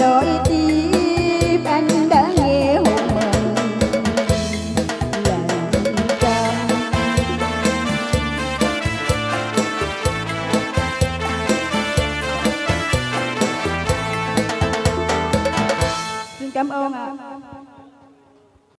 lối đi